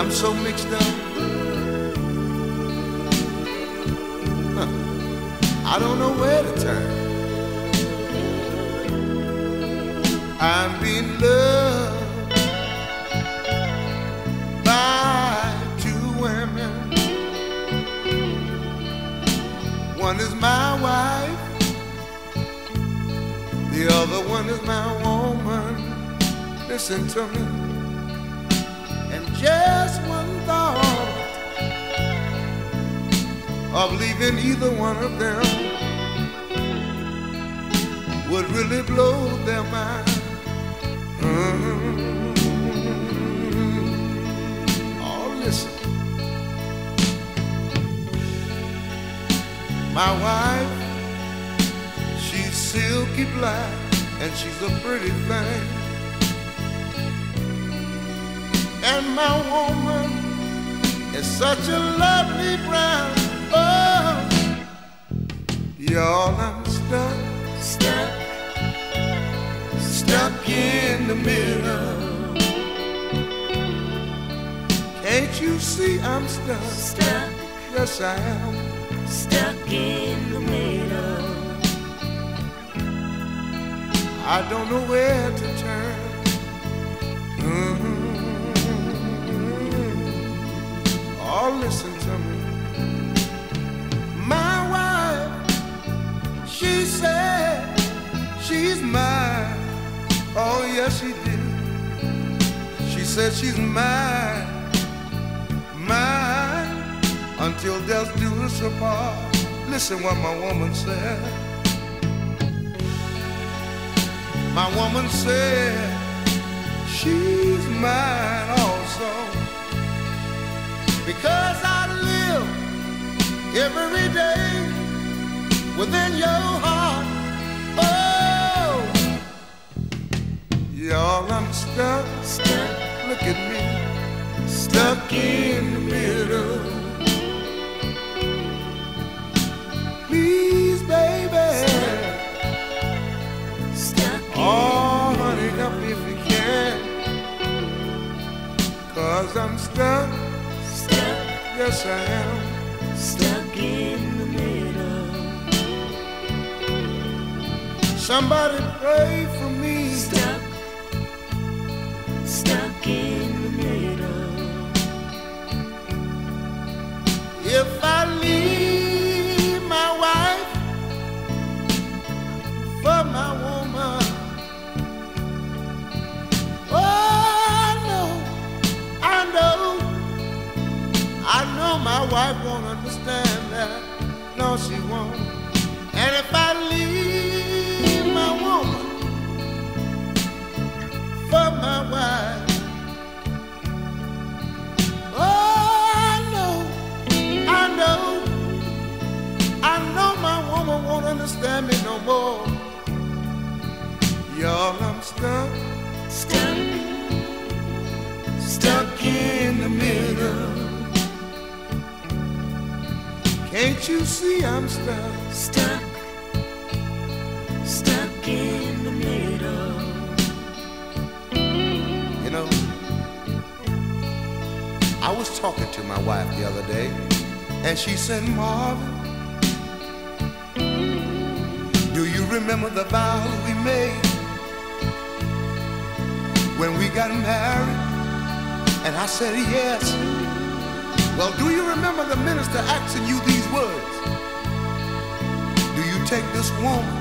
I'm so mixed up. Huh. I don't know where to turn. I'm being loved by two women. One is my wife, the other one is my woman. Listen to me. Just one thought of leaving either one of them would really blow their mind. Mm. Oh, listen. My wife, she's silky black and she's a pretty thing. And my woman is such a lovely brown. Oh, y'all, I'm stuck, Stuck, stuck in the middle. Can't you see I'm stuck? stuck, Yes, I am. stuck in the middle. I don't know where to turn. Listen to me. My wife, she said she's mine. Oh, yes, she did. She said she's mine, mine, until death do us apart. Listen what my woman said. My woman said she's mine because I live every day within your heart. Oh, y'all, I'm stuck. Stuck, Look at me, stuck in the middle. Please, baby. stuck Oh, honey, help me if you can. Cause I'm stuck, stuck, yes I am. stuck in the middle. Somebody pray for won't understand that. No, she won't. And if I leave my woman for my wife, oh, I know, I know, I know my woman won't understand me no more. Y'all, I'm stuck, Stuck, stuck in the middle. Can't you see I'm stuck? stuck, stuck in the middle. You know, I was talking to my wife the other day, and she said, Marvin, do you remember the vow we made when we got married? And I said, yes. Well, do you remember the minister asking you these words? Do you take this woman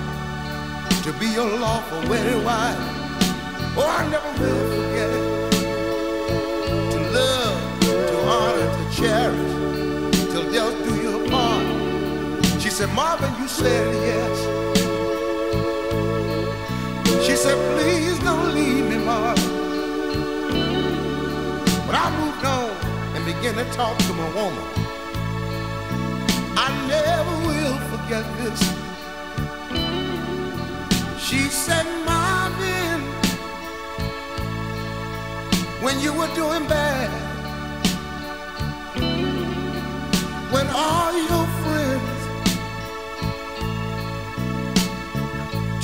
to be your lawful wedded wife? Oh, I never will forget it. To love, to honor, to cherish, till death do you apart. She said, Marvin, you said yes. Talk to my woman. I never will forget this. She said, Marvin, when you were doing bad, when all your friends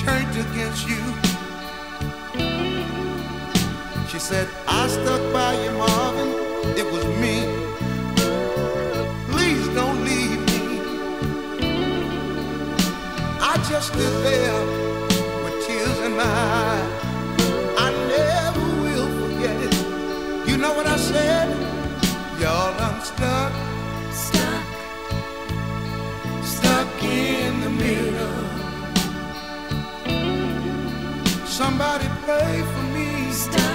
turned against you. She said, I stuck by you, Marvin, it was me. Just stood there with tears in my eyes. I never will forget it. You know what I said? Y'all, I'm stuck, Stuck, stuck in the middle. Somebody pray for me. stuck,